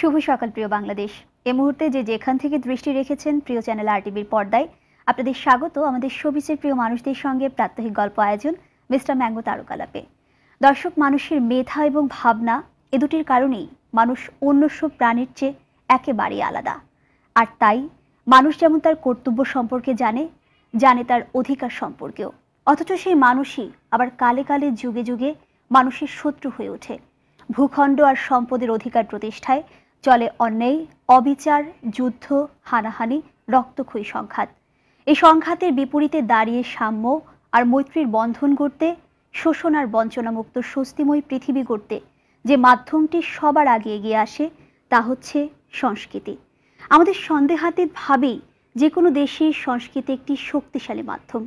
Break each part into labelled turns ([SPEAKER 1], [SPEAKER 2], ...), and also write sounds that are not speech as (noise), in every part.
[SPEAKER 1] শুভ সকাল, প্রিয় বাংলাদেশ। এ মুহূর্তে যে যেখান থেকে দৃষ্টি রেখেছেন প্রিয় চ্যানেল আরটিভির পর্দায়, আপনাদের স্বাগত আমাদের শোবিসের প্রিয় মানুষদের সঙ্গে প্রাত্যহিক গল্প আয়োজন মিস্টার ম্যাঙ্গো তারকালাপে। দর্শক, মানুষের মেধা এবং ভাবনা এ দুটির কারণেই মানুষ অন্য সব প্রাণীর চেয়ে একেবারেই আলাদা। আর তাই মানুষ যেমন তার কর্তব্য সম্পর্কে জানে জানে তার অধিকার সম্পর্কেও। অথচ সেই মানুষই আবার কালে কালে, যুগে যুগে মানুষের শত্রু হয়ে ওঠে। ভূখণ্ড আর সম্পদের অধিকার প্রতিষ্ঠায় চলে অন্যায়, অবিচার, যুদ্ধ, হানাহানি, রক্তক্ষয়ী সংঘাত। এই সংঘাতের বিপরীতে দাঁড়িয়ে সাম্য আর মৈত্রীর বন্ধন গড়তে, শোষণ আর বঞ্চনামুক্ত স্বস্তিময় পৃথিবী গড়তে যে মাধ্যমটি সবার আগে এগিয়ে আসে, তা হচ্ছে সংস্কৃতি। আমাদের সন্দেহাতীত ভাবেই যে কোনো দেশের সংস্কৃতি একটি শক্তিশালী মাধ্যম।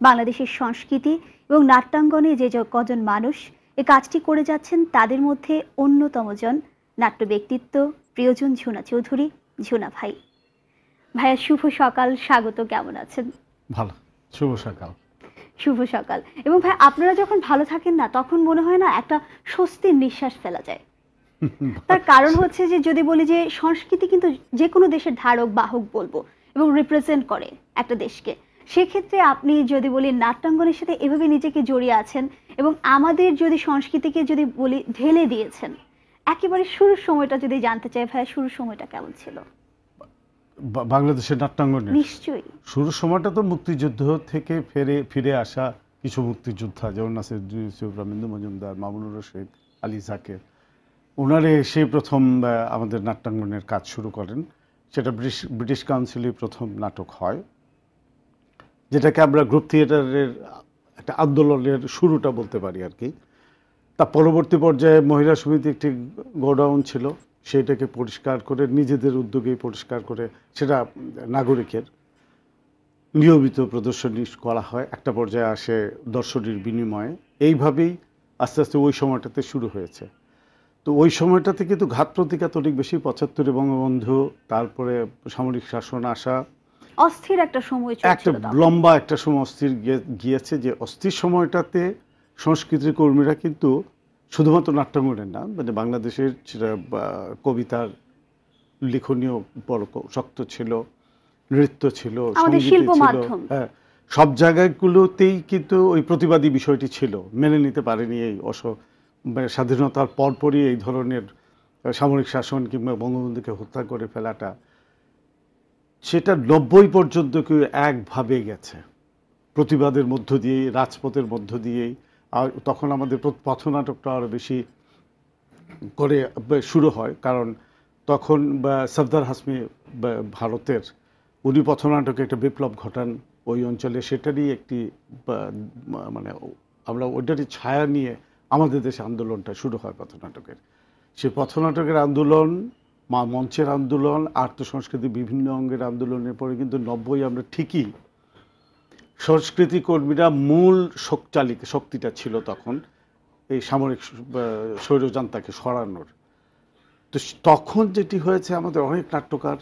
[SPEAKER 1] বাংলাদেশের সংস্কৃতি এবং নাট্যাঙ্গনে যে কজন মানুষ এ কাজটি করে যাচ্ছেন, তাদের মধ্যে অন্যতম জন নাট্য ব্যক্তিত্ব প্রিয়জন ঝুনা চৌধুরী ঝুনা ভাই। ভাইয়া শুভ সকাল স্বাগত কেমন আছেন?
[SPEAKER 2] ভালো শুভ সকাল।
[SPEAKER 1] শুভ সকাল। এবং ভাই আপনারা যখন ভালো থাকেন না তখন মনে হয় না একটা স্বস্তির নিঃশ্বাস ফেলা যায়। (laughs) তার কারণ হচ্ছে যে যদি বলি যে সংস্কৃতি কিন্তু যে কোনো দেশের ধারক বাহক বলব এবং রিপ্রেজেন্ট করে একটা দেশকে। সেক্ষেত্রে আপনি যদি বলি নাট্যাঙ্গনের সাথে এভাবে নিজেকে জড়িয়ে আছেন এবং আমাদের যদি সংস্কৃতিকে যদি বলি ঢেলে দিয়েছেন একেবারে শুরুর সময়টা যদি জানতে চাই ভাই শুরুর সময়টা কেমন ছিল?
[SPEAKER 2] বাংলাদেশের নাট্যাঙ্গনে
[SPEAKER 1] নিশ্চয়ই।
[SPEAKER 2] শুরুর সময়টা তো মুক্তিযুদ্ধ থেকে ফিরে ফিরে আসা কিছু মুক্তিযোদ্ধা যেমন আছে ইউসুফ মজুমদার মামুনুর রশিদ আলী জাকের। ওনারে এসে প্রথম আমাদের নাট্যাঙ্গনের কাজ শুরু করেন। সেটা ব্রিটিশ ব্রিটিশ কাউন্সিলে প্রথম নাটক হয়। যেটাকে আমরা গ্রুপ থিয়েটারের একটা আন্দোলনের শুরুটা বলতে পারি আর কি। তা পরবর্তী পর্যায়ে মহিলা সমিতি একটি গোডাউন ছিল সেইটাকে পরিষ্কার করে নিজেদের উদ্যোগেই পরিষ্কার করে সেটা নাগরিকের নিয়মিত প্রদর্শনী করা হয়। একটা পর্যায়ে আসে দর্শনীর বিনিময়ে। এইভাবেই আস্তে আস্তে ওই সময়টাতে শুরু হয়েছে। তো ওই সময়টাতে কিন্তু ঘাত প্রতিঘাত অনেক বেশি পঁচাত্তরে বঙ্গবন্ধু তারপরে সামরিক শাসন আসা।
[SPEAKER 1] অস্থির একটা সময়
[SPEAKER 2] একটা লম্বা একটা সময় অস্থির গিয়েছে যে অস্থির সময়টাতে সংস্কৃতির কর্মীরা কিন্তু শুধুমাত্র নাট্যাঙ্গনের না? মানে বাংলাদেশের কবিতার লিখনীয় বড় শক্ত ছিল নৃত্য ছিল ছিল। হ্যাঁ সব জায়গাগুলোতেই কিন্তু ওই প্রতিবাদী বিষয়টি ছিল। মেনে নিতে পারেনি এই অস মানে স্বাধীনতার পরপরই এই ধরনের সামরিক শাসন কিংবা বঙ্গবন্ধুকে হত্যা করে ফেলাটা সেটা নব্বই পর্যন্ত কেউ একভাবে গেছে। প্রতিবাদের মধ্য দিয়েই রাজপথের মধ্য দিয়েই আর তখন আমাদের পথনাটকটা আরও বেশি করে শুরু হয়, কারণ তখন সফদার হাসমি ভারতের, উনি পথনাটকে একটা বিপ্লব ঘটান ওই অঞ্চলে, সেটারই একটি মানে আমরা ওইটারই ছায়া নিয়ে আমাদের দেশে আন্দোলনটা শুরু হয় পথনাটকের সেই পথনাটকের আন্দোলন, মা মঞ্চের আন্দোলন আর্থ সংস্কৃতি বিভিন্ন অঙ্গের আন্দোলনের পরে কিন্তু নব্বই আমরা ঠিকই সংস্কৃতি কর্মীরা মূল শোকচালিত শক্তিটা ছিল তখন এই সামরিক স্বৈরজান্তাকে সরানোর। তো তখন যেটি হয়েছে আমাদের অনেক নাট্যকার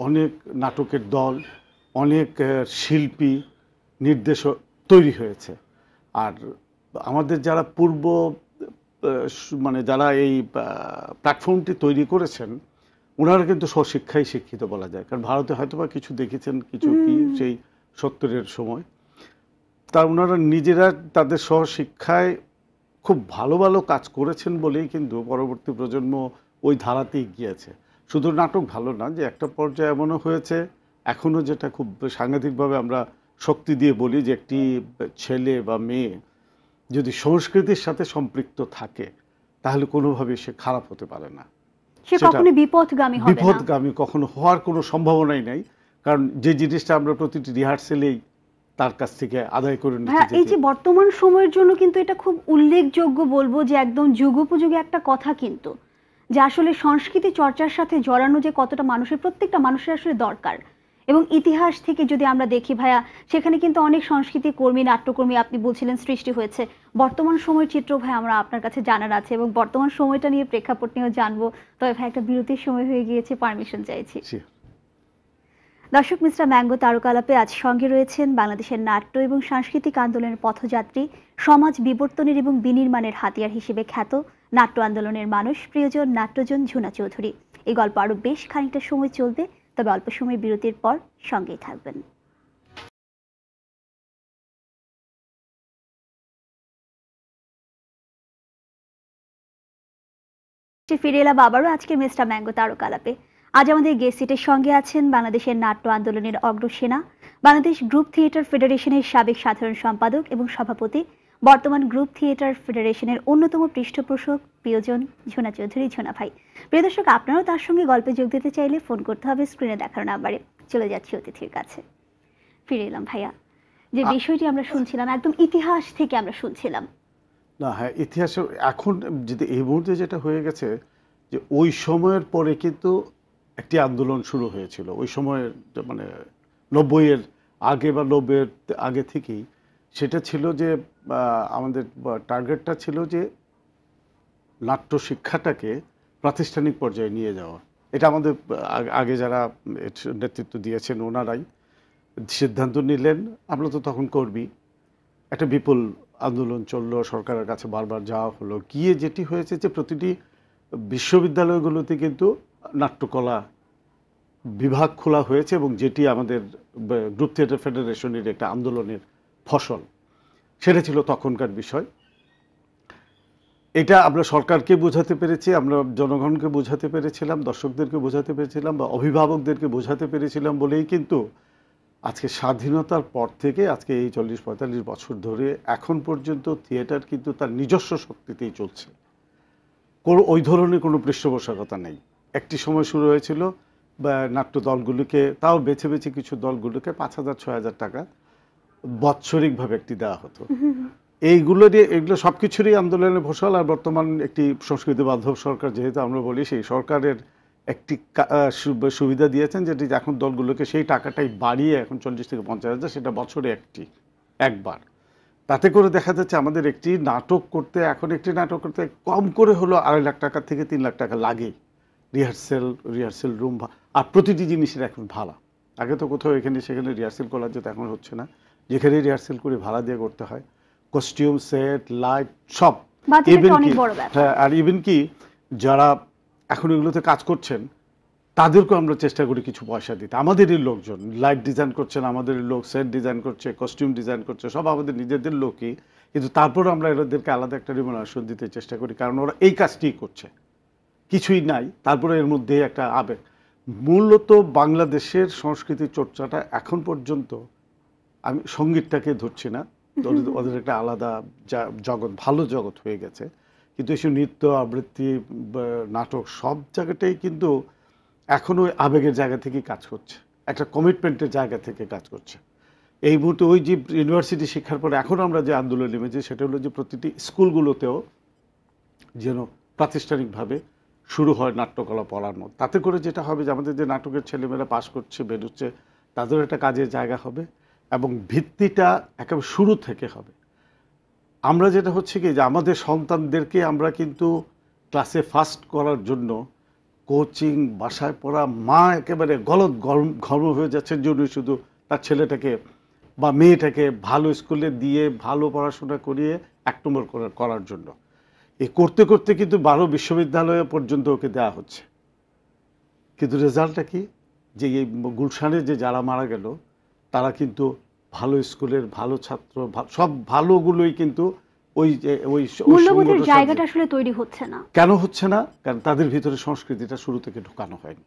[SPEAKER 2] অনেক নাটকের দল অনেক শিল্পী নির্দেশক তৈরি হয়েছে। আর আমাদের যারা পূর্ব মানে যারা এই প্ল্যাটফর্মটি তৈরি করেছেন ওনারা কিন্তু স্বশিক্ষায় শিক্ষিত বলা যায়। কারণ ভারতে হয়তো বা কিছু দেখেছেন কিছু কি সেই সত্তরের সময়। তা ওনারা নিজেরা তাদের স্বশিক্ষায় খুব ভালো ভালো কাজ করেছেন বলেই কিন্তু পরবর্তী প্রজন্ম ওই ধারাতেই গিয়েছে শুধু নাটক ভালো না যে একটা পর্যায়ে এমনও হয়েছে এখনও যেটা খুব সাংঘাতিকভাবে আমরা শক্তি দিয়ে বলি যে একটি ছেলে বা মেয়ে যদি সংস্কৃতির সাথে সম্পৃক্ত থাকে তাহলে কোনোভাবে সে খারাপ হতে পারে না।
[SPEAKER 1] সে কখনো বিপদগামী হবে না।
[SPEAKER 2] বিপদগামী কখনো হওয়ার কোনো সম্ভাবনাই নাই কারণ যে জিনিসটা আমরা প্রতিটি রিহার্সেলেই তার কাছ থেকে আদায় করে নিতে
[SPEAKER 1] হ্যাঁ এই যে বর্তমান সময়ের জন্য কিন্তু এটা খুব উল্লেখযোগ্য বলব যে একদম যুগোপযোগী একটা কথা কিন্তু যে আসলে সংস্কৃতি চর্চার সাথে জড়ানো যে কতটা মানুষের প্রত্যেকটা মানুষের আসলে দরকার। এবং ইতিহাস থেকে যদি আমরা দেখি ভাইয়া সেখানে কিন্তু অনেক সংস্কৃতি কর্মী নাট্যকর্মী আপনি বলছিলেন সৃষ্টি হয়েছে। বর্তমান সময়ের চিত্র ভাই আমরা আপনার কাছে জানার আছে এবং বর্তমান সময়টা নিয়ে প্রেক্ষাপট নিয়েও জানব। তবে ভাই একটা বিরতির সময় হয়ে গিয়েছে পারমিশন চাইছি. দর্শক, মিস্টার ম্যাঙ্গো তারকালাপে আজ সঙ্গে রয়েছেন বাংলাদেশের নাট্য এবং সাংস্কৃতিক আন্দোলনের পথযাত্রী, সমাজ বিবর্তনের এবং বিনির্মাণের হাতিয়ার হিসেবে খ্যাত নাট্য আন্দোলনের মানুষ, প্রিয়জন নাট্যজন ঝুনা চৌধুরী। এই গল্প আরও বেশ খানিকটা সময় চলবে, তবে অল্প সময় বিরতির পর সঙ্গেই থাকবেন। ফিরে এলাম আবারও আজকে মিস্টার ম্যাঙ্গো তারকালাপে। আজ আমাদের গেস্ট সিটের সঙ্গে আছেন বাংলাদেশের নাট্য আন্দোলনের অগ্রসেনা বাংলাদেশ গ্রুপ থিয়েটার ফেডারেশনের সাবেক সাধারণ সম্পাদক এবং সভাপতি বর্তমান গ্রুপ থিয়েটার ফেডারেশনের অন্যতম পৃষ্ঠপোষক প্রিয়জন ঝোনা চৌধুরী। ঝোনা ভাই প্রিয় দর্শক আপনারাও তার সঙ্গে গল্পে যোগ দিতে চাইলে ফোন করতে হবে স্ক্রিনে দেখার নাম্বারে। চলে যাচ্ছি অতিথির কাছে। ফিরে এলাম ভাইয়া। যে বিষয়টি আমরা শুনছিলাম একদম ইতিহাস থেকে আমরা শুনছিলাম।
[SPEAKER 2] না হ্যাঁ ইতিহাসে এখন যদি এই মুহূর্তে যেটা হয়ে গেছে যে ওই সময়ের পরে কিন্তু একটি আন্দোলন শুরু হয়েছিল। ওই সময়ের মানে নব্বইয়ের আগে বা নব্বইয়ের আগে থেকেই সেটা ছিল যে আমাদের টার্গেটটা ছিল যে নাট্য শিক্ষাটাকে প্রাতিষ্ঠানিক পর্যায়ে নিয়ে যাওয়া। এটা আমাদের আগে যারা নেতৃত্ব দিয়েছেন ওনারাই সিদ্ধান্ত নিলেন। আমরা তো তখন করবি একটা বিপুল আন্দোলন চলল, সরকারের কাছে বারবার যাওয়া হলো। গিয়ে যেটি হয়েছে যে, প্রতিটি বিশ্ববিদ্যালয়গুলোতে কিন্তু নাট্যকলা বিভাগ খোলা হয়েছে এবং যেটি আমাদের গ্রুপ থিয়েটার ফেডারেশনের একটা আন্দোলনের ফসল। সেটা ছিল তখনকার বিষয়। এটা আমরা সরকারকে বোঝাতে পেরেছি, আমরা জনগণকে বোঝাতে পেরেছিলাম, দর্শকদেরকে বোঝাতে পেরেছিলাম বা অভিভাবকদেরকে বোঝাতে পেরেছিলাম বলেই কিন্তু আজকে স্বাধীনতার পর থেকে, আজকে এই চল্লিশ পঁয়তাল্লিশ বছর ধরে এখন পর্যন্ত থিয়েটার কিন্তু তার নিজস্ব শক্তিতেই চলছে। কোনো, ওই ধরনের কোনো পৃষ্ঠপোষকতা নেই। একটি সময় শুরু হয়েছিল, বা নাট্য দলগুলোকে, তাও বেছে বেছে কিছু দলগুলোকে পাঁচ হাজার, ছয় হাজার টাকা বৎসরিকভাবে একটি দেওয়া হতো। এইগুলো দিয়ে, এগুলো সব কিছুরই আন্দোলনের ফসল আর বর্তমান একটি সংস্কৃতি বান্ধব সরকার যেহেতু আমরা বলি, সেই সরকারের একটি সুবিধা দিয়েছেন যেটি এখন দলগুলোকে সেই টাকাটাই বাড়িয়ে এখন চল্লিশ থেকে পঞ্চাশ হাজার, সেটা বছরে একটি, একবার। তাতে করে দেখা যাচ্ছে আমাদের একটি নাটক করতে, এখন একটি নাটক করতে কম করে হলো আড়াই লাখ টাকা থেকে তিন লাখ টাকা লাগে। রিহার্সেল রিহার্সেল রুম আর প্রতিটি জিনিসের এখন ভাড়া। আগে তো কোথাও এখানে সেখানে রিহার্সেল করার যেতে এখন হচ্ছে না। যেখানে রিহার্সেল করে ভাড়া দিয়ে করতে হয়। কস্টিউম সেট লাইট সব। ইভেন কি হ্যাঁ আর ইভেন কি যারা এখন এগুলোতে কাজ করছেন তাদেরকেও আমরা চেষ্টা করি কিছু পয়সা দিতে। আমাদেরই লোকজন লাইট ডিজাইন করছেন আমাদের লোক সেট ডিজাইন করছে কস্টিউম ডিজাইন করছে সব আমাদের নিজেদের লোকই। কিন্তু তারপর আমরা এদেরকে আলাদা একটা রিমোনারেশন দিতে চেষ্টা করি কারণ ওরা এই কাজটি করছে। কিছুই নাই তারপরে এর মধ্যে একটা আবেগ। মূলত বাংলাদেশের সংস্কৃতি চর্চাটা এখন পর্যন্ত আমি সঙ্গীতটাকে ধরছি না। ওদের (laughs) একটা আলাদা জগৎ ভালো জগৎ হয়ে গেছে। কিন্তু এসব নৃত্য আবৃত্তি নাটক সব জায়গাটাই কিন্তু এখনও আবেগের জায়গা থেকেই কাজ করছে। একটা কমিটমেন্টের জায়গা থেকে কাজ করছে। এই মুহূর্তে ওই যে ইউনিভার্সিটি শিক্ষার পরে এখন আমরা যে আন্দোলন নেমেছি সেটা হলো যে প্রতিটি স্কুলগুলোতেও যেন প্রাতিষ্ঠানিকভাবে শুরু হয় নাট্যকলা পড়ানো। তাতে করে যেটা হবে যে আমাদের যে নাটকের ছেলেমেয়েরা পাশ করছে, বেরোচ্ছে তাদের একটা কাজের জায়গা হবে এবং ভিত্তিটা একেবারে শুরু থেকে হবে। আমরা যেটা হচ্ছে কি যে আমাদের সন্তানদেরকে আমরা কিন্তু ক্লাসে ফার্স্ট করার জন্য কোচিং, বাসায় পড়া, মা একেবারে গলত ঘর্ম হয়ে যাচ্ছে জন্য শুধু তার ছেলেটাকে বা মেয়েটাকে ভালো স্কুলে দিয়ে ভালো পড়াশোনা করিয়ে এক নম্বর করার জন্য। এই করতে করতে কিন্তু বারো বিশ্ববিদ্যালয় পর্যন্ত ওকে দেওয়া হচ্ছে। কিন্তু রেজাল্টটা কি? যে এই গুলশানে যে যারা মারা গেল তারা কিন্তু ভালো স্কুলের ভালো ছাত্র সব ভালোগুলোই কিন্তু ওই যে ওই
[SPEAKER 1] জায়গাটা আসলে তৈরি হচ্ছে না।
[SPEAKER 2] কেন হচ্ছে না? কারণ তাদের ভিতরে সংস্কৃতিটা শুরু থেকে ঢোকানো হয়নি।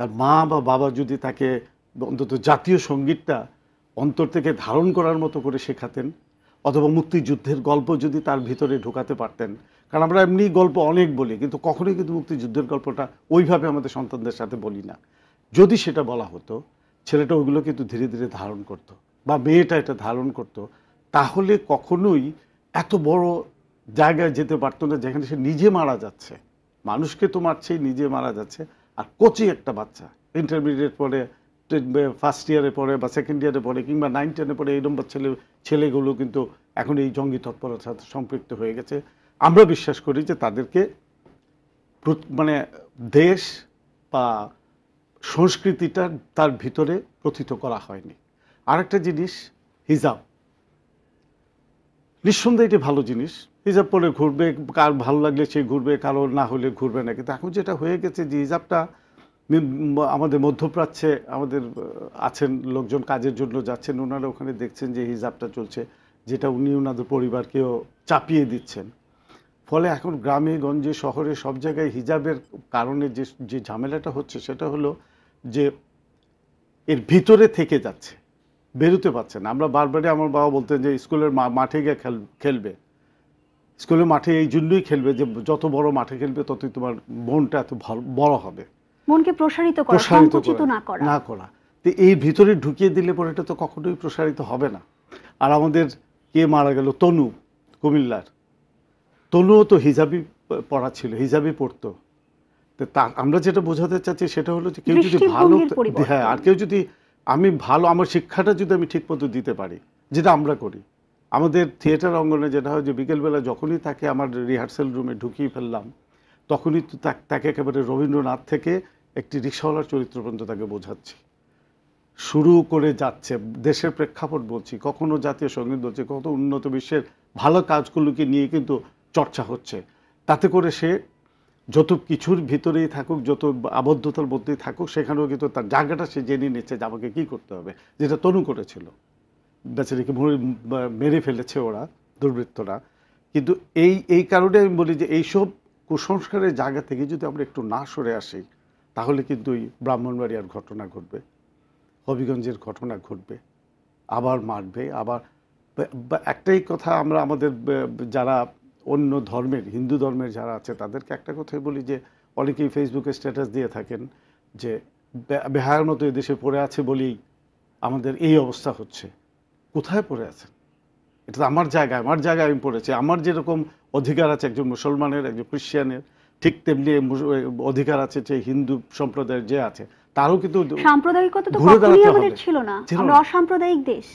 [SPEAKER 2] তার মা বা বাবা যদি তাকে অন্তত জাতীয় সঙ্গীতটা অন্তর থেকে ধারণ করার মতো করে শেখাতেন অথবা মুক্তিযুদ্ধের গল্প যদি তার ভিতরে ঢোকাতে পারতেন। কারণ আমরা এমনি গল্প অনেক বলি, কিন্তু কখনোই কিন্তু মুক্তিযুদ্ধের গল্পটা ওইভাবে আমাদের সন্তানদের সাথে বলি না। যদি সেটা বলা হতো, ছেলেটা ওইগুলো কিন্তু ধীরে ধীরে ধারণ করত বা মেয়েটা এটা ধারণ করত, তাহলে কখনোই এত বড় জায়গায় যেতে পারতো না যেখানে সে নিজে মারা যাচ্ছে। মানুষকে তো মারছেই, নিজে মারা যাচ্ছে। আর কচি একটা বাচ্চা ইন্টারমিডিয়েট পরে ফার্স্ট ইয়ারে পড়ে বা সেকেন্ড ইয়ারে পড়ে কিংবা নাইন টেনে পড়ে এই নম্বর ছেলে, ছেলেগুলো কিন্তু এখন এই জঙ্গি তৎপরতার সাথে সম্পৃক্ত হয়ে গেছে। আমরা বিশ্বাস করি যে তাদেরকে মানে দেশ বা সংস্কৃতিটা তার ভিতরে প্রথিত করা হয়নি। আরেকটা জিনিস, হিজাব। নিঃসন্দেহে এটি ভালো জিনিস। হিজাব পরে ঘুরবে, কার ভালো লাগলে সে ঘুরবে, কারও না হলে ঘুরবে না। কিন্তু এখন যেটা হয়ে গেছে যে হিজাবটা আমাদের মধ্যপ্রাচ্যে আমাদের আছেন লোকজন কাজের জন্য যাচ্ছেন। ওনারা ওখানে দেখছেন যে হিজাবটা চলছে, যেটা উনি ওনাদের পরিবারকেও চাপিয়ে দিচ্ছেন। ফলে এখন গ্রামে, গঞ্জে, শহরে সব জায়গায় হিজাবের কারণে যে যে ঝামেলাটা হচ্ছে, সেটা হলো যে এর ভিতরে থেকে যাচ্ছে, বেরোতে পারছে না। আমরা বারবারই আমার বাবা বলতেন যে স্কুলের মাঠে গিয়ে খেল খেলবে। স্কুলের মাঠে এই জন্যই খেলবে যে যত বড় মাঠে খেলবে, ততই তোমার মনটা এত বড় হবে।
[SPEAKER 1] মনকে প্রসারিত করা সংকুচিত না করা।
[SPEAKER 2] না করা। তো এই ভিতরে ঢুকিয়ে দিলে পরে এটা তো কখনোই প্রসারিত হবে না। আর আমাদের কে মারা গেল? তনু কুমিল্লার। তনুও তো হিজাবি পড়া ছিল হিজাবি পড়তো। তো তার আমরা যেটা বোঝাতে চাচ্ছি সেটা হলো যে কেউ যদি ভালো হ্যাঁ আর কেউ যদি আমি ভালো আমার শিক্ষাটা যদি আমি ঠিক মতো দিতে পারি যেটা আমরা করি। আমাদের থিয়েটার অঙ্গনে যেটা হয় যে বিকেলবেলা যখনই তাকে আমার রিহার্সাল রুমে ঢুকিয়ে ফেললাম তখনই তো তাকে একেবারে রবীন্দ্রনাথ থেকে একটি রিক্সাওয়ালার চরিত্র পর্যন্ত তাকে বোঝাচ্ছি। শুরু করে যাচ্ছে, দেশের প্রেক্ষাপট বলছি, কখনো জাতীয় সংগীত বলছি কত উন্নত বিশ্বের ভালো কাজগুলোকে নিয়ে কিন্তু চর্চা হচ্ছে। তাতে করে সে যত কিছুর ভিতরেই থাকুক, যত আবদ্ধতার মধ্যেই থাকুক, সেখানেও কিন্তু তার জায়গাটা সে জেনে নিচ্ছে যে আমাকে কী করতে হবে, যেটা তনু করেছিল। বেচারিকে মেরে ফেলেছে ওরা, দুর্বৃত্তরা। কিন্তু এই এই কারণে আমি বলি যে এইসব কুসংস্কারের জায়গা থেকে যদি আমরা একটু না সরে আসি তাহলে কিন্তু ওই ব্রাহ্মণবাড়িয়ার ঘটনা ঘটবে, হবিগঞ্জের ঘটনা ঘটবে, আবার মারবে, আবার একটাই কথা আমরা আমাদের যারা অন্য ধর্মের, হিন্দু ধর্মের যারা আছে তাদেরকে একটা কথাই বলি যে অনেকেই ফেসবুকে স্ট্যাটাস দিয়ে থাকেন যে বে- বেহায়ার মতো এদেশে পড়ে আছে বলেই আমাদের এই অবস্থা হচ্ছে। কোথায় পড়ে আছেন? এটা তো আমার জায়গায় আমার জায়গায় আমি পড়েছি। আমার যেরকম অধিকার আছে একজন মুসলমানের, একজন খ্রিস্টানের ঠিক তেমনি অধিকার আছে যে হিন্দু সম্প্রদায়ের যে আছে তারও কিন্তু
[SPEAKER 1] সাম্প্রদায়িকতা তো
[SPEAKER 2] ঘুরে দাঁড়াতে
[SPEAKER 1] আমাদের
[SPEAKER 2] হবে।
[SPEAKER 1] ছিল না। আমরা অসাম্প্রদায়িক দেশ।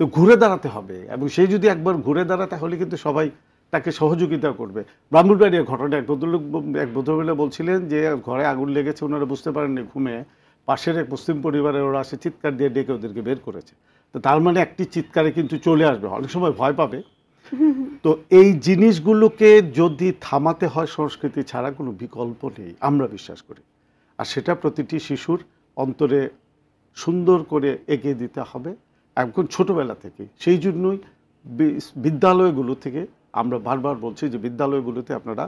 [SPEAKER 2] তো ঘুরে দাঁড়াতে হবে এবং সেই যদি একবার ঘুরে দাঁড়ায় তাহলে কিন্তু সবাই তাকে সহযোগিতা করবে। ব্রাহ্মণবাড়িয়ার ঘটনা এক ভদ্রলোক এক ভদ্রমহিলা বলছিলেন যে ঘরে আগুন লেগেছে ওনারা বুঝতে পারেননি ঘুমে। পাশের এক মুসলিম পরিবারে ওরা আসে চিৎকার দিয়ে ডেকে ওদেরকে বের করেছে। তো তার মানে একটি চিৎকারে কিন্তু চলে আসবে। অনেক সময় ভয় পাবে। তো এই জিনিসগুলোকে যদি থামাতে হয় সংস্কৃতি ছাড়া কোনো বিকল্প নেই আমরা বিশ্বাস করি। আর সেটা প্রতিটি শিশুর অন্তরে সুন্দর করে এগিয়ে দিতে হবে একদম ছোটোবেলা থেকে। সেই জন্যই বিদ্যালয়গুলো থেকে আমরা বারবার বলছি যে বিদ্যালয়গুলোতে আপনারা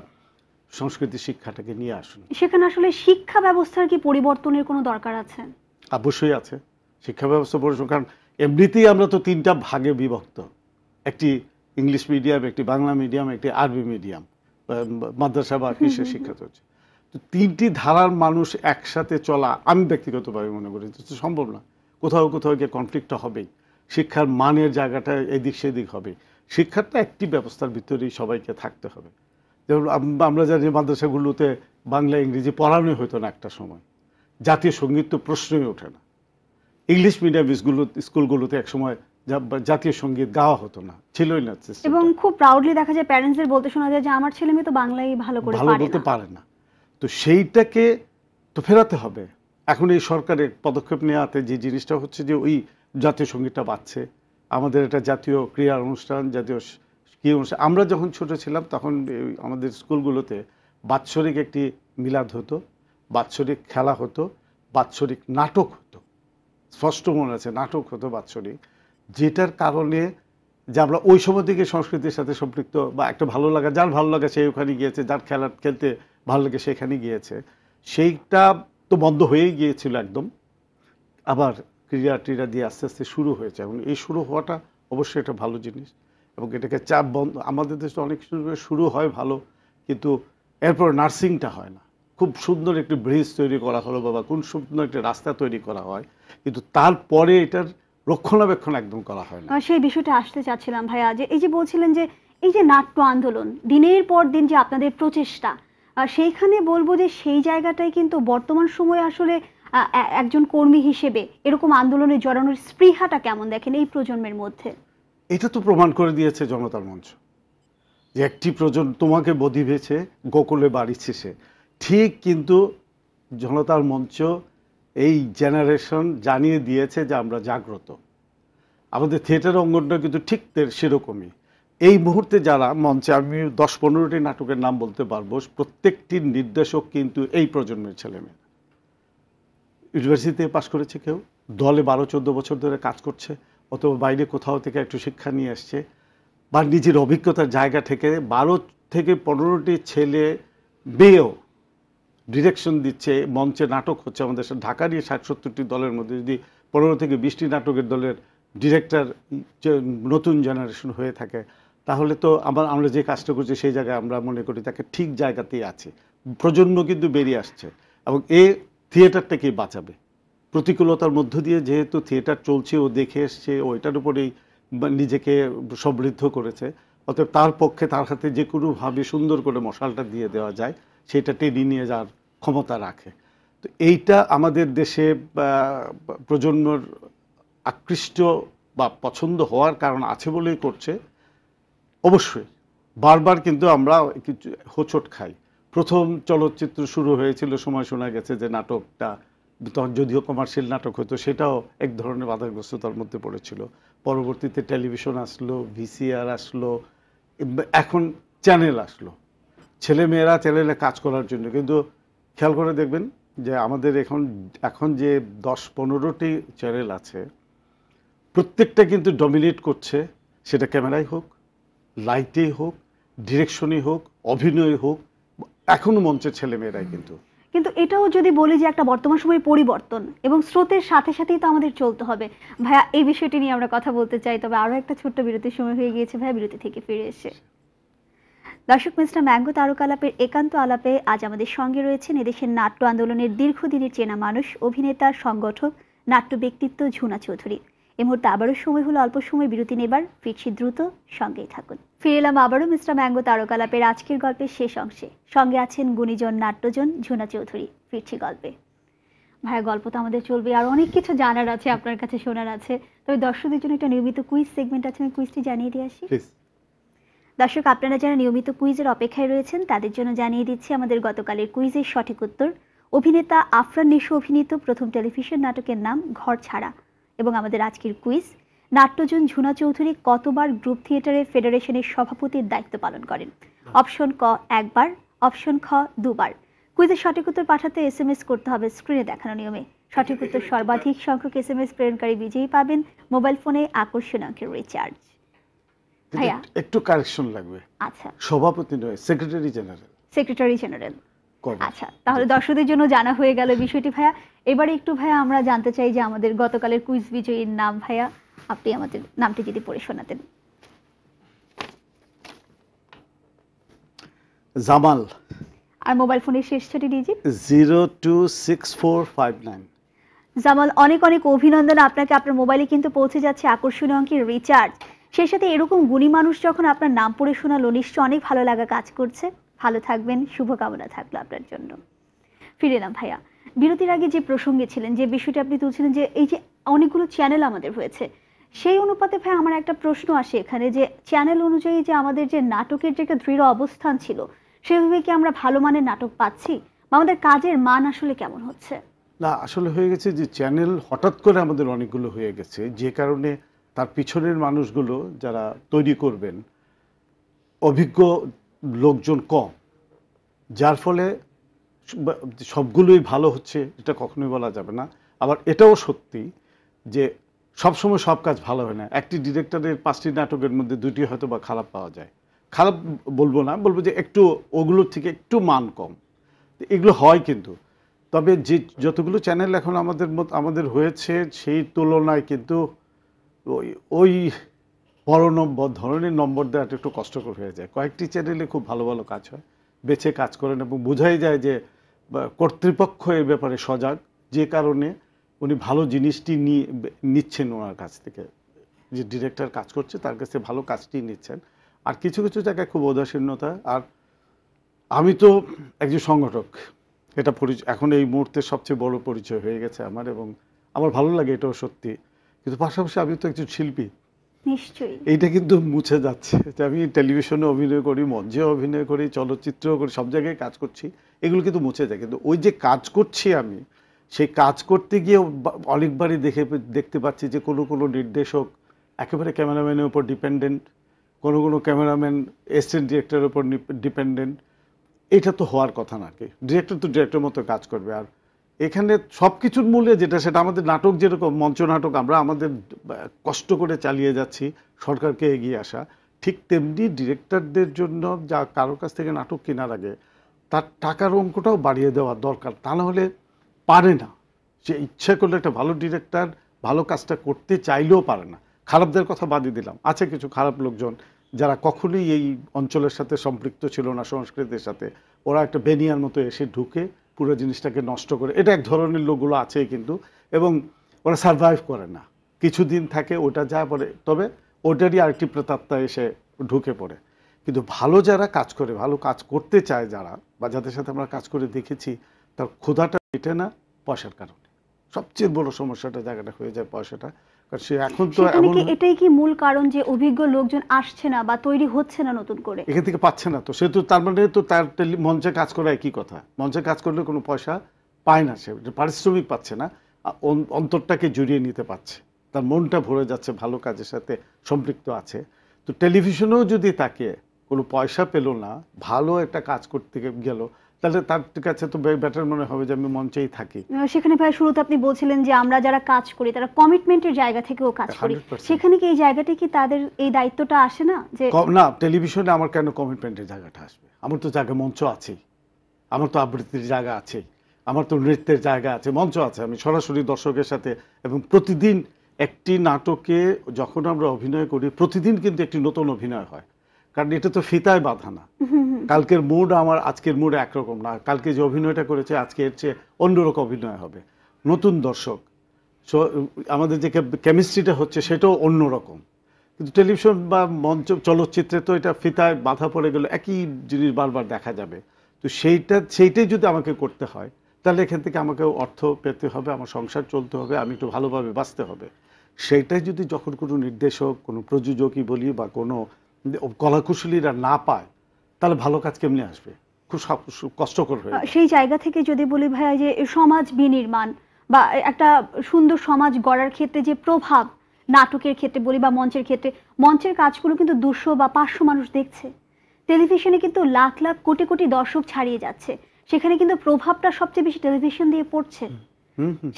[SPEAKER 2] সংস্কৃতি শিক্ষাটাকে নিয়ে আসুন।
[SPEAKER 1] সেখানে আসলে শিক্ষা ব্যবস্থার কি পরিবর্তনের কোনো দরকার আছে?
[SPEAKER 2] অবশ্যই আছে। শিক্ষা ব্যবস্থা পরিশ্রম কারণ এমনিতেই আমরা তো তিনটা ভাগে বিভক্ত। একটি ইংলিশ মিডিয়াম একটি বাংলা মিডিয়াম একটি আরবি মিডিয়াম মাদ্রাসা বা কিসের শিক্ষা চলছে। তো তিনটি ধারার মানুষ একসাথে চলা আমি ব্যক্তিগতভাবে মনে করি সম্ভব না। কোথাও কোথাও গিয়ে কনফ্লিক্টটা হবেই। শিক্ষার মানের জায়গাটা এদিক সেদিক হবে। শিক্ষাটা একটি ব্যবস্থার ভিতরেই সবাইকে থাকতে হবে। যেমন আমরা জানি মাদ্রাসাগুলোতে বাংলা ইংরেজি পড়ানোই হতো না একটা সময়। জাতীয় সংগীত তো প্রশ্নই ওঠে না। ইংলিশ মিডিয়াম স্কুল স্কুলগুলোতে একসময় জাতীয় সংগীত গাওয়া হতো না ছিলই না
[SPEAKER 1] এবং খুব প্রাউডলি দেখা যায় প্যারেন্টসদের বলতে শোনা যায় যে আমার ছেলে মেয়ে তো বাংলাই ভালো করে
[SPEAKER 2] ভালো বলতে পারে না। তো সেইটাকে তো ফেরাতে হবে। এখন এই সরকারের পদক্ষেপ নেওয়াতে যে জিনিসটা হচ্ছে যে ওই জাতীয় সঙ্গীতটা বাড়ছে। আমাদের এটা জাতীয় ক্রীড়া অনুষ্ঠান জাতীয় কি অনুষ্ঠান আমরা যখন ছোট ছিলাম তখন আমাদের স্কুলগুলোতে বাৎসরিক একটি মিলাদ হতো বাৎসরিক খেলা হতো বাৎসরিক নাটক হতো। স্পষ্ট মনে আছে নাটক হতো বাৎসরিক। যেটার কারণে যে আমরা ওই সময় থেকে সংস্কৃতির সাথে সম্পৃক্ত বা একটা ভালো লাগা, যার ভালো লাগা সে ওখানে গিয়েছে, যার খেলা খেলতে ভালো লাগে সেখানে গিয়েছে। সেইটা তো বন্ধ হয়েই গিয়েছিল একদম। আবার ক্রীড়া টিড়া দিয়ে আস্তে আস্তে শুরু হয়েছে। এবং এই শুরু হওয়াটা অবশ্যই একটা ভালো জিনিস এবং এটাকে চাপ বন্ধ, আমাদের দেশে অনেক শুরু হয় ভালো কিন্তু এরপর নার্সিংটা হয় না। খুব সুন্দর একটি ব্রিজ তৈরি করা হলো, বাবা। কোন সুন্দর একটি রাস্তা তৈরি করা হয়। কিন্তু তারপরে এটার রক্ষণাবেক্ষণ একদম করা হয় না।
[SPEAKER 1] সেই বিষয়টা আসতে চাচ্ছিলাম ভাইয়া যে এই যে বলছিলেন যে এই যে নাট্য আন্দোলন দিনের পর দিন যে আপনাদের প্রচেষ্টা সেইখানে বলব যে সেই জায়গাটাই কিন্তু বর্তমান সময়ে আসলে একজন কর্মী হিসেবে এরকম আন্দোলনে জড়ানোর স্পৃহাটা কেমন দেখেন এই প্রজন্মের মধ্যে?
[SPEAKER 2] এটা তো প্রমাণ করে দিয়েছে জনতার মঞ্চ যে একটি প্রজন্ম তোমাকে বধিবেছে গোকুলে বাড়িছে সে ঠিক কিন্তু জনতার মঞ্চ এই জেনারেশন জানিয়ে দিয়েছে যে আমরা জাগ্রত। আমাদের থিয়েটার অঙ্গনটা কিন্তু ঠিক সেরকমই। এই মুহূর্তে যারা মঞ্চে, আমি দশ পনেরোটি নাটকের নাম বলতে পারব প্রত্যেকটির নির্দেশক কিন্তু এই প্রজন্মের ছেলেমেয়ে। ইউনিভার্সিটিতে পাশ করেছে কেউ? দলে বারো, চোদ্দ বছর ধরে কাজ করছে, অথবা বাইরে কোথাও থেকে একটু শিক্ষা নিয়ে আসছে, বা নিজের অভিজ্ঞতার জায়গা থেকে বারো থেকে পনেরোটি ছেলে, মেয়েও ডিরেকশন দিচ্ছে, মঞ্চে নাটক হচ্ছে আমাদের ঢাকারই ষাট সত্তরটি দলের মধ্যে যদি পনেরো থেকে বিশটি নাটকের দলের ডিরেক্টর নতুন জেনারেশন হয়ে থাকে, তাহলে তো আমার, আমরা যে কাজটা করছি সেই জায়গায় আমরা মনে করি তাকে ঠিক জায়গাতেই আছে। প্রজন্ম কিন্তু বেরিয়ে আসছে এবং এ থিয়েটারটাকেই বাঁচাবে? প্রতিকূলতার মধ্য দিয়ে যেহেতু থিয়েটার চলছে, ও দেখে এসছে ওইটার উপরেই নিজেকে সমৃদ্ধ করেছে, অতএব তার পক্ষে তার হাতে যে কোনোভাবে সুন্দর করে মশালটা দিয়ে দেওয়া যায়। সেটা টেনে নিয়ে যাওয়ার ক্ষমতা রাখে। তো এইটা আমাদের দেশে প্রজন্মর আকৃষ্ট বা পছন্দ হওয়ার কারণ আছে বলেই করছে। অবশ্যই, বারবার কিন্তু আমরা কিছু হোঁচট খাই। প্রথম চলচ্চিত্র শুরু হয়েছিল, সময় শোনা গেছে যে নাটকটা, তখন যদিও কমার্শিয়াল নাটক হতো, সেটাও এক ধরনের বাধাগ্রস্ততার মধ্যে পড়েছিল। পরবর্তীতে টেলিভিশন আসলো, ভিসিআর আসলো এখন চ্যানেল আসলো। ছেলে মেয়েরা চ্যানেলে কাজ করার জন্য। কিন্তু খেয়াল করে দেখবেন যে আমাদের এখন এখন যে দশ পনেরোটি চ্যানেল আছে, প্রত্যেকটা কিন্তু ডমিনেট করছে সেটা ক্যামেরাই হোক লাইটেই হোক ডিরেকশনই হোক, অভিনয় হোক, এখনও মঞ্চের ছেলে মেয়েরাই কিন্তু।
[SPEAKER 1] কিন্তু এটাও যদি বলি যে একটা বর্তমান সময় পরিবর্তন এবং স্রোতের সাথে সাথেই তো আমাদের চলতে হবে। ভাইয়া, এই বিষয়টি নিয়ে আমরা কথা বলতে চাই, তবে আরও একটা ছোট্ট বিরতির সময় হয়ে গিয়েছে। ভাইয়া, বিরতি থেকে ফিরে এসে। দর্শক, মিস্টার ম্যাঙ্গো তারক আলাপের একান্ত আলাপে আজ আমাদের সঙ্গে রয়েছেন এদেশের নাট্য আন্দোলনের দীর্ঘদিনের চেনা মানুষ, অভিনেতা, সংগঠক, নাট্য ব্যক্তিত্ব ঝুনা চৌধুরী। এ মুহূর্তে আবারও সময় হলো, অল্প সময় বিরতি নেবার। ফিরছি দ্রুত, সঙ্গেই থাকুন। ফিরে এলাম আবারও, মিস্টার ম্যাঙ্গো তারকালাপের আজকের গল্পের শেষ অংশে। সঙ্গে আছেন গুণীজন, নাট্যজন ঝুনা চৌধুরী। ফিরছি গল্পে। ভাইয়া, গল্প তো আমাদের চলবে, আর অনেক কিছু জানার আছে, আপনার কাছে শোনার আছে। তবে দর্শকদের জন্য একটা নিয়মিত কুইজ সেগমেন্ট আছে, আমি কুইজটি জানিয়ে দিয়ে আসি। দর্শক, আপনারা যারা নিয়মিত কুইজের অপেক্ষায় রয়েছেন, তাদের জন্য জানিয়ে দিচ্ছি আমাদের গতকালের কুইজের সঠিক উত্তর। অভিনেতা আফরান নিশো অভিনীত প্রথম টেলিভিশন নাটকের নাম ঘর ছাড়া। এবং আমাদের আজকের কুইজ, নাট্যজন ঝুনা চৌধুরী কতবার গ্রুপ থিয়েটারের ফেডারেশনের সভাপতির দায়িত্ব পালন করেন? অপশন ক, একবার, অপশন খ, দুবার। কুইজের সঠিক উত্তর পাঠাতে এস এম এস করতে হবে স্ক্রিনে দেখানো নিয়মে। সঠিক উত্তর সর্বাধিক সংখ্যক এস এম এস প্রেরণকারী বিজয়ী পাবেন মোবাইল ফোনে আকর্ষণ অঙ্কের রিচার্জ
[SPEAKER 2] একটু কারেকশন লাগবে।
[SPEAKER 1] আচ্ছা।
[SPEAKER 2] সভাপতি নয় সেক্রেটারি জেনারেল
[SPEAKER 1] সেক্রেটারি জেনারেল আচ্ছা তাহলে দর্শকদের জন্য জানা হয়ে গেল বিষয়টি ভাইয়া। এবারে একটু ভাইয়া আমরা জানতে চাই যে আমাদের গতকালের কুইজ বিজয়ীর নাম ভাইয়া। আপনি আমাদের নামটি যদি পড়ে শোনাতেন।
[SPEAKER 2] জামাল।
[SPEAKER 1] আর মোবাইল ফোনের শেষ ছটি digit
[SPEAKER 2] zero two six four five nine.
[SPEAKER 1] Jamal অনেক অনেক অভিনন্দন আপনাকে। আপনার মোবাইলে কিন্তু পৌঁছে যাচ্ছে আকর্ষণীয় অঙ্কের রিচার্জ সেই সাথে এরকম গুণী মানুষ যখন আপনার নাম পড়ে শোনালো নিশ্চয় অনেক ভালো লাগা কাজ করছে। ভালো থাকবেন, শুভকামনা থাকল আপনার জন্য। ফিরে এলাম ভাইয়া। বিরতির আগে যে প্রসঙ্গে ছিলেন, যে বিষয়টি আপনি তুলছিলেন, যে এই যে অনেকগুলো চ্যানেল আমাদের হয়েছে সেই অনুপাতে ভাই আমার একটা প্রশ্ন আসে এখানে, যে চ্যানেল অনুযায়ী যে আমাদের যে নাটকের যে একটা দৃঢ় অবস্থান ছিল, সেভাবে কি আমরা ভালো মানের নাটক পাচ্ছি? বা আমাদের কাজের মান আসলে কেমন হচ্ছে?
[SPEAKER 2] না, আসলে হয়ে গেছে যে চ্যানেল হঠাৎ করে আমাদের অনেকগুলো হয়ে গেছে, যে কারণে তার পিছনের মানুষগুলো যারা তৈরি করবেন, অভিজ্ঞ লোকজন কম। যার ফলে সবগুলোই ভালো হচ্ছে, এটা কখনোই বলা যাবে না। আবার এটাও সত্যি যে সবসময় সব কাজ ভালো হয় না। একটি ডিরেক্টরের পাঁচটি নাটকের মধ্যে দুটি হয়তো বা খারাপ পাওয়া যায়। খারাপ বলব না, বলব যে একটু ওগুলোর থেকে একটু মান কম। এগুলো হয় কিন্তু। তবে যে যতগুলো চ্যানেল এখন আমাদের আমাদের হয়েছে সেই তুলনায় কিন্তু ওই ওই বড় নম্বর, ধরনের নম্বর দেওয়াটা একটু কষ্টকর হয়ে যায়। কয়েকটি চ্যানেলে খুব ভালো ভালো কাজ হয়। বেছে কাজ করেন এবং বোঝাই যায় যে কর্তৃপক্ষ এ ব্যাপারে সজাগ। যে কারণে উনি ভালো জিনিসটি নিয়ে, নিচ্ছেন ওনার কাছ থেকে। যে ডিরেক্টর কাজ করছে, তার কাছে ভালো কাজটি নিচ্ছেন। আর কিছু কিছু জায়গায় খুব উদাসীনতা। আর আমি তো একজন সংগঠক। এটা পরিচয় এখন এই মুহূর্তে সবচেয়ে বড় পরিচয় হয়ে গেছে আমার এবং আমার ভালো লাগে এটাও সত্যি। কিন্তু পাশাপাশি আমি তো একজন শিল্পী।
[SPEAKER 1] নিশ্চয়ই।
[SPEAKER 2] এইটা কিন্তু মুছে যাচ্ছে। যে আমি টেলিভিশনে অভিনয় করি মঞ্চে অভিনয় করি চলচ্চিত্র করি সব জায়গায় কাজ করছি এগুলো কিন্তু মুছে যায়। কিন্তু ওই যে কাজ করছি আমি সেই কাজ করতে গিয়ে অনেকবারই দেখে দেখতে পাচ্ছি যে কোনো কোনো নির্দেশক একেবারে ক্যামেরাম্যানের উপর ডিপেন্ডেন্ট কোনো কোনো ক্যামেরাম্যান অ্যাসিস্ট্যান্ট ডিরেক্টরের উপর ডিপেন্ডেন্ট। এটা তো হওয়ার কথা নাকি ডিরেক্টর তো ডিরেক্টর মতো কাজ করবে। আর এখানে সব কিছুর মূল্যে যেটা, সেটা আমাদের নাটক যেরকম, মঞ্চ নাটক আমরা আমাদের কষ্ট করে চালিয়ে যাচ্ছি, সরকারকে এগিয়ে আসা, ঠিক তেমনি ডিরেক্টরদের জন্য যা কারোর কাছ থেকে নাটক কেনার আগে, তার টাকার অঙ্কটাও বাড়িয়ে দেওয়া দরকার। তা হলে পারে না। সে ইচ্ছা করলে একটা ভালো ডিরেক্টর, ভালো কাজটা করতে চাইলেও পারে না। খারাপদের কথা বাদই দিলাম। আছে কিছু খারাপ লোকজন যারা কখনোই এই অঞ্চলের সাথে সম্পৃক্ত ছিল না, সংস্কৃতির সাথে। ওরা একটা বেনিয়ার মতো এসে ঢুকে পুরো জিনিসটাকে নষ্ট করে, এটা এক ধরনের লোকগুলো আছে কিন্তু, এবং ওরা সারভাইভ করে না। কিছুদিন থাকে, ওটা যা পরে তবে ওটারই আরেকটি প্রেতাত্মা এসে ঢুকে পড়ে। কিন্তু ভালো যারা কাজ করে, ভালো কাজ করতে চায় যারা, বা যাদের সাথে আমরা কাজ করে দেখেছি, তার ক্ষুধাটা মেটে না পয়সার কারণে। সবচেয়ে বড় সমস্যাটা জায়গাটা হয়ে যায় পয়সাটা। সে এখন তো এমন
[SPEAKER 1] এটাই কি মূল কারণ যে অভিজ্ঞ লোকজন আসছে না বা তৈরি হচ্ছে না নতুন করে?
[SPEAKER 2] এখান থেকে পাচ্ছে না তো। সে তো তার মানে তো তার মঞ্চে কাজ করা একই কথা। মঞ্চে কাজ করলে কোনো পয়সা পায় না সে। পারিশ্রমিক পাচ্ছে না। অন্তরটাকে জড়িয়ে নিতে পারছে। তার মনটা ভরে যাচ্ছে ভালো কাজের সাথে সম্পৃক্ত আছে। তো টেলিভিশনেও যদি তাকে কোনো পয়সা পেল না ভালো একটা কাজ করতে গেল তাহলে তার কাছে তো বেটার মনে হবে যে আমি মঞ্চেই থাকি।
[SPEAKER 1] সেখানে ভাই শুরুতে আপনি বলছিলেন যে আমরা যারা কাজ করি তারা কমিটমেন্টের জায়গা থেকেও কাজ করি। সেখানে কি এই জায়গাটা কি তাদের এই দায়িত্বটা আসে না যে
[SPEAKER 2] না টেলিভিশনে আমার কেন কমিটমেন্টের জায়গাটা আসবে? আমার তো জায়গা মঞ্চ আছেই। আমার তো আবৃত্তির জায়গা আছেই। আমার তো নৃত্যের জায়গা আছে মঞ্চ আছে। আমি সরাসরি দর্শকের সাথে এবং প্রতিদিন একটি নাটকে যখন আমরা অভিনয় করি প্রতিদিন কিন্তু একটি নতুন অভিনয় হয়। কারণ এটা তো ফিতায় বাঁধা না। কালকের মুড আমার, আজকের মুড একরকম না। কালকে যে অভিনয়টা করেছে, আজকে এর চেয়ে অন্যরকম অভিনয় হবে। নতুন দর্শক। আমাদের যে কেমিস্ট্রিটা হচ্ছে, সেটাও অন্যরকম। কিন্তু টেলিভিশন বা মঞ্চ, চলচ্চিত্রে তো এটা ফিতায় বাধা পড়ে গেলে একই জিনিস বারবার দেখা যাবে। তো সেইটা, সেইটাই যদি আমাকে করতে হয়, তাহলে এখান থেকে আমাকে অর্থ পেতে হবে, আমার সংসার চলতে হবে, আমি একটু ভালোভাবে বাঁচতে হবে। সেইটাই যদি যখন কোনো নির্দেশক, কোনো প্রযোজকই বলি বা কোনো কলাকুশলীরা না পায় তাহলে ভালো কাজ কেমনে আসবে? খুব কষ্টকর হয়ে
[SPEAKER 1] সেই জায়গা থেকে যদি বলি ভাইয়া যে সমাজ বিনির্মাণ বা একটা সুন্দর সমাজ গড়ার ক্ষেত্রে যে প্রভাব নাটকের ক্ষেত্রে বলি বা মঞ্চের ক্ষেত্রে মঞ্চের কাজগুলো কিন্তু দুশো বা পাঁচশো মানুষ দেখছে। টেলিভিশনে কিন্তু লাখ লাখ কোটি কোটি দর্শক ছাড়িয়ে যাচ্ছে। সেখানে কিন্তু প্রভাবটা সবচেয়ে বেশি টেলিভিশন দিয়ে পড়ছে।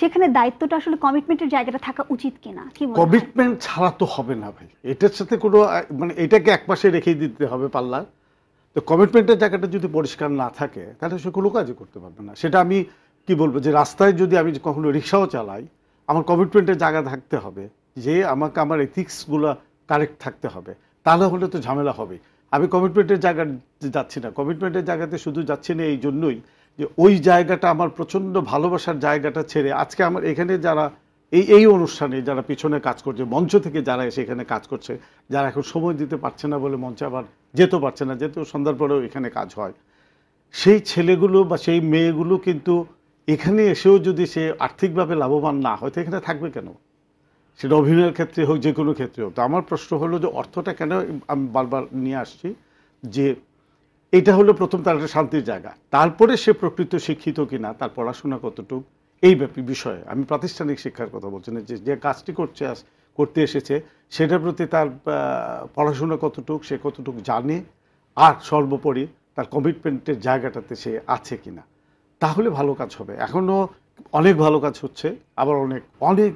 [SPEAKER 1] সেখানে দায়িত্বটা আসলে কমিটমেন্টের জায়গাটা থাকা উচিত কিনা? কি?
[SPEAKER 2] কমিটমেন্ট ছাড়া তো হবে না ভাই। এটার সাথে কোনো মানে এটাকে একপাশে রেখে দিতে হবে পাল্লা তো কমিটমেন্টের জায়গাটা যদি পরিষ্কার না থাকে তাহলে সে কোনো কাজই করতে পারবে না। সেটা আমি কি বলব যে রাস্তায় যদি আমি কখনো রিক্সাও চালাই আমার কমিটমেন্টের জায়গা থাকতে হবে যে আমাকে আমার এথিক্সগুলো কারেক্ট থাকতে হবে। তাহলে হলে তো ঝামেলা হবে আমি কমিটমেন্টের জায়গা যাচ্ছি না। কমিটমেন্টের জায়গাতে শুধু যাচ্ছি না এই জন্যই যে ওই জায়গাটা আমার প্রচণ্ড ভালোবাসার জায়গাটা ছেড়ে আজকে আমার এখানে যারা এই এই অনুষ্ঠানে যারা পিছনে কাজ করছে, মঞ্চ থেকে যারা এসে এখানে কাজ করছে, যারা এখন সময় দিতে পারছে না বলে মঞ্চে আবার যেতে পারছে না যেতেও সন্ধ্যার পরেও এখানে কাজ হয়, সেই ছেলেগুলো বা সেই মেয়েগুলো কিন্তু এখানে এসেও যদি সে আর্থিকভাবে লাভবান না হয়, তো এখানে থাকবে কেন? সেটা অভিনয়ের ক্ষেত্রে হোক, যে কোনো ক্ষেত্রে হোক। তো আমার প্রশ্ন হলো যে অর্থটা কেন আমি বারবার নিয়ে আসছি যে এটা হলো প্রথম তার একটা শান্তির জায়গা। তারপরে সে প্রকৃত শিক্ষিত কিনা, তার পড়াশোনা কতটুক, এই ব্যাপী বিষয়ে। আমি প্রাতিষ্ঠানিক শিক্ষার কথা বলছি না, যে যে কাজটি করছে করতে এসেছে, সেটার প্রতি তার পড়াশোনা কতটুক, সে কতটুক জানে, আর সর্বোপরি তার কমিটমেন্টের জায়গাটাতে সে আছে কিনা। তাহলে ভালো কাজ হবে। এখনও অনেক ভালো কাজ হচ্ছে, আবার অনেক অনেক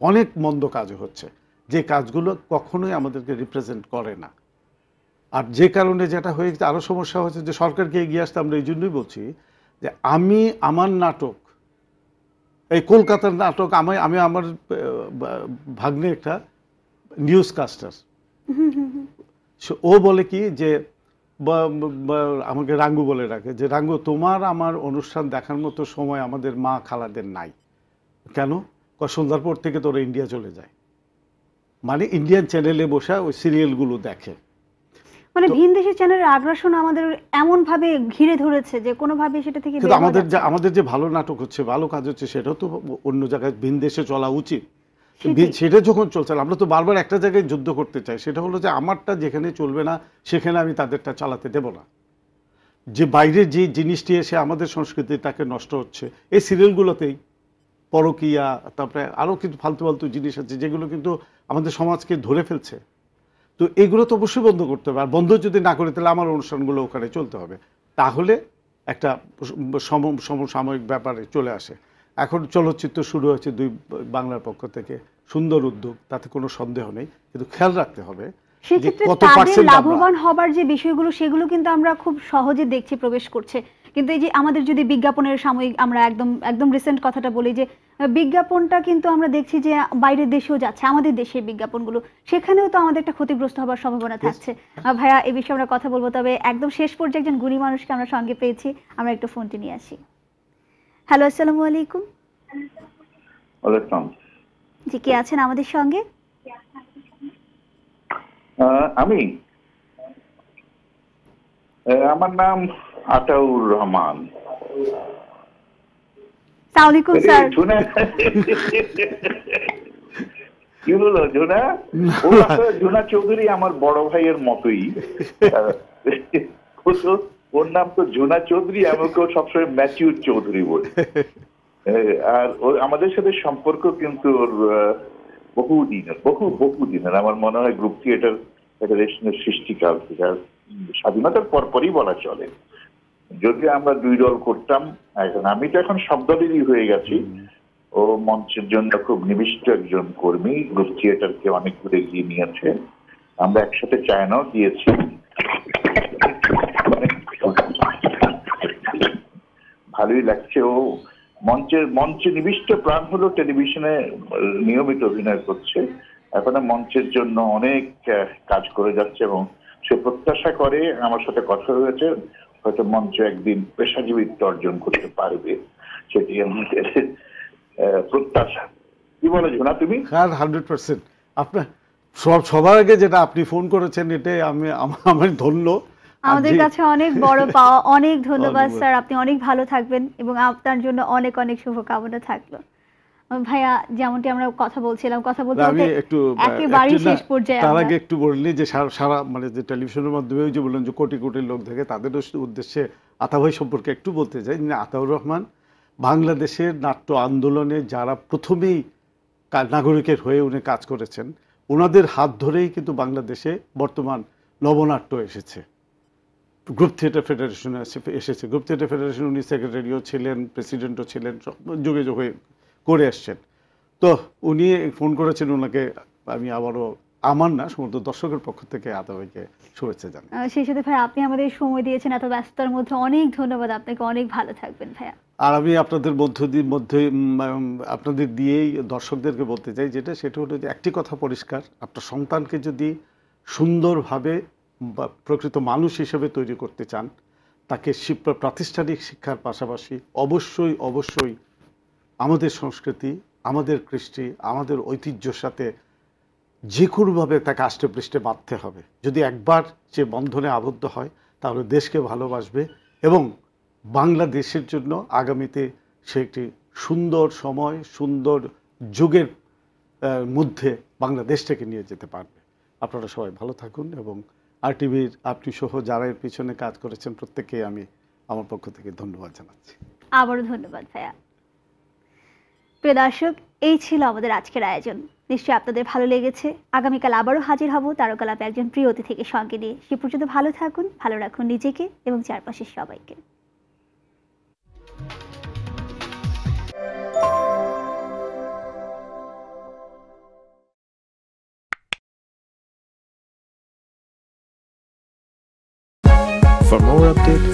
[SPEAKER 2] অনেক মন্দ কাজও হচ্ছে। যে কাজগুলো কখনোই আমাদেরকে রিপ্রেজেন্ট করে না। আর যে কারণে যেটা হয়ে গেছে আরও সমস্যা হচ্ছে যে সরকারকে এগিয়ে আসতে আমরা এই জন্যই বলছি যে আমি, আমার নাটক, এই কলকাতার নাটক, আমি আমি আমার ভাগ্নে একটা নিউজ কাস্টার ও বলে কি যে আমাকে রাঙ্গু বলে রাখে যে, রাঙ্গু, তোমার আমার অনুষ্ঠান দেখার মতো সময় আমাদের মা খালাদের নাই। কেন? সন্ধ্যার পর থেকে তোরা ইন্ডিয়া চলে যায়। মানে ইন্ডিয়ান চ্যানেলে বসে ওই সিরিয়ালগুলো দেখে।
[SPEAKER 1] মানে ভিন দেশের চ্যানেলের আগ্রাসন আমাদের এমন ভাবে ঘিরে ধরেছে যে কোনোভাবে সেটা থেকে
[SPEAKER 2] কিন্তু আমাদের যে আমাদের যে ভালো নাটক হচ্ছে ভালো কাজ হচ্ছে সেটাও তো অন্য জায়গায় ভিন দেশে চলা উচিত। সেটা যখন চলছে আমরা তো বারবার একটা জায়গায় যুদ্ধ করতে চাই সেটা হলো যে আমারটা যেখানে চলবে না সেখানে আমি তাদেরটা চালাতে দেব না। যে বাইরে যে জিনিসটি এসে আমাদের সংস্কৃতিটাকে নষ্ট হচ্ছে এই সিরিয়ালগুলোতেই পরকিয়া তারপরে আরও কিন্তু ফালতু ফালতু জিনিস আছে যেগুলো কিন্তু আমাদের সমাজকে ধরে ফেলছে। তো এগুলো তো অবশ্যই বন্ধ করতে হবে। আর বন্ধ যদি না করে তাহলে আমার অনুষ্ঠানগুলো ওখানে চলতে হবে। তাহলে একটা সম সমসাময়িক ব্যাপারে চলে আসে। এখন চলচ্চিত্র শুরু হয়েছে দুই বাংলার পক্ষ থেকে। সুন্দর উদ্যোগ তাতে কোনো সন্দেহ নেই। কিন্তু খেয়াল রাখতে হবে
[SPEAKER 1] সেক্ষেত্রে তাদের লাভবান হবার যে বিষয়গুলো সেগুলো কিন্তু আমরা খুব সহজে দেখছি প্রবেশ করছে। কিন্তু এই যে আমাদের যদি বিজ্ঞাপনের সাময়িক আমরা একদম একদম রিসেন্ট কথাটা বলি যে বিজ্ঞাপনটা কিন্তু আমরা দেখছি যে বাইরের দেশেও যাচ্ছে আমাদের দেশের বিজ্ঞাপনগুলো। সেখানেও তো আমাদের একটা ক্ষতিগ্রস্ত হবার সম্ভাবনা থাকছে। ভাইয়া এ বিষয়ে আমরা কথা বলব তবে একদম শেষ পর্যায়ে একজন গুণী মানুষকে আমরা সঙ্গে পেয়েছি। আমরা একটু ফোনটি নিয়ে আসি। হ্যালো আসসালামু আলাইকুম। জি কে আছেন আমাদের সঙ্গে?
[SPEAKER 3] আমি। আমার নাম আতাউর রহমান।
[SPEAKER 1] সালামালাইকুম স্যার
[SPEAKER 3] কি বলো জোনা জোনা চৌধুরী আমার বড় ভাইয়ের মতোই ওর নাম তো জোনা চৌধুরী আমাকে সবসময় ম্যাচিউর চৌধুরী বলে আর ওর আমাদের সাথে সম্পর্ক কিন্তু ওর বহু দিনের বহু বহু দিনের আমার মনে হয় গ্রুপ থিয়েটার ফেডারেশনের সৃষ্টিকাল থেকে স্বাধীনতার পরপরই বলা চলে যদি আমরা দুই দল করতাম এখন আমি তো এখন সব দলেরই হয়ে গেছি। ও মঞ্চের জন্য খুব নিবিষ্ট একজন কর্মী, গ্রুপ থিয়েটারকে অনেক দূরে গিয়ে নিয়েছে। আমরা একসাথে চায়নাও দিয়েছি। ভালোই লাগছে। ও মঞ্চের মঞ্চে নিবিষ্ট প্রাণ হলো টেলিভিশনে নিয়মিত অভিনয় করছে। এখন মঞ্চের জন্য অনেক কাজ করে যাচ্ছে এবং সে প্রত্যাশা করে আমার সাথে কথা হয়েছে। হয়তো মঞ্চ একদিন পেশাজীবিত্ব অর্জন করতে পারবে সেটি আমাদের প্রত্যাশা। কি বলে ঝোনা তুমি?
[SPEAKER 2] হ্যাঁ হান্ড্রেড পার্সেন্ট আপনার সব সবার আগে যেটা আপনি ফোন করেছেন এটাই আমি আমার ধন্য।
[SPEAKER 1] আমাদের কাছে অনেক বড় পাওয়া অনেক ধন্যবাদ। স্যার। আপনি অনেক ভালো থাকবেন এবং আপনার জন্য অনেক অনেক শুভকামনা থাকল। ভাইয়া যেমনটি আমরা কথা বলছিলাম কথা বলতে
[SPEAKER 2] আমি একটু একেবারেই শেষ পর্যায়ে তার আগে একটু বললি যে সারা মানে যে টেলিভিশনের মাধ্যমে যে বললেন যে কোটি কোটি লোক থাকে তাদের উদ্দেশ্যে আতা ভাই সম্পর্কে একটু বলতে চাই। আতাউর রহমান বাংলাদেশের নাট্য আন্দোলনে যারা প্রথমেই নাগরিকের হয়ে উনি কাজ করেছেন ওনাদের হাত ধরেই কিন্তু বাংলাদেশে বর্তমান নবনাট্য এসেছে। গ্রুপ থিয়েটার ফেডারেশনে এসেছে। গ্রুপ থিয়েটার ফেডারেশন উনি সেক্রেটারিও ছিলেন প্রেসিডেন্টও ছিলেন যোগে যোগে করে আসছেন তো উনি ফোন করেছেন ওনাকে আমি আবারও আমার না সমস্ত দর্শকের পক্ষ থেকে আদাবাইকে শুভেচ্ছা জানাই।
[SPEAKER 1] সেই সাথে ভাই আপনি আমাদের সময় দিয়েছেন এত ব্যস্ততার মধ্যে অনেক ধন্যবাদ আপনাকে অনেক ভালো থাকবেন ভাইয়া।
[SPEAKER 2] আর আমি আপনাদের মধ্য দিয়ে মধ্যে আপনাদের দিয়েই দর্শকদেরকে বলতে চাই যেটা সেটা হলো যে একটি কথা পরিষ্কার আপনার সন্তানকে যদি সুন্দরভাবে বা প্রকৃত মানুষ হিসেবে তৈরি করতে চান তাকে প্রাতিষ্ঠানিক শিক্ষার পাশাপাশি অবশ্যই অবশ্যই আমাদের সংস্কৃতি, আমাদের কৃষ্টি, আমাদের ঐতিহ্যর সাথে যে কোনোভাবে তাকে আষ্টে পৃষ্ঠে বাঁধতে হবে। যদি একবার সে বন্ধনে আবদ্ধ হয়, তাহলে দেশকে ভালোবাসবে এবং বাংলাদেশের জন্য আগামীতে সে একটি সুন্দর সময়, সুন্দর যুগের মধ্যে বাংলাদেশটাকে নিয়ে যেতে পারবে। আপনারা সবাই ভালো থাকুন এবং আর টিভির আপনি সহ যারা এর পিছনে কাজ করেছেন, প্রত্যেককে আমি আমার পক্ষ থেকে ধন্যবাদ জানাচ্ছি।
[SPEAKER 1] আবারও ধন্যবাদ ভাইয়া। প্রিয় দর্শক এই ছিল আমাদের আজকের আয়োজন। নিশ্চয়ই আপনাদের ভালো লেগেছে। আগামীকাল আবারও হাজির হব তারকালাপে একজন প্রিয় অতিথিকে সঙ্গে নিয়ে। সে পর্যন্ত ভালো থাকুন ভালো রাখুন নিজেকে এবং চারপাশের সবাইকে। For more updates,